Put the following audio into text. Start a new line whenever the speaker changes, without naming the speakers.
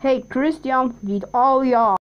Hey Christian, with all y'all.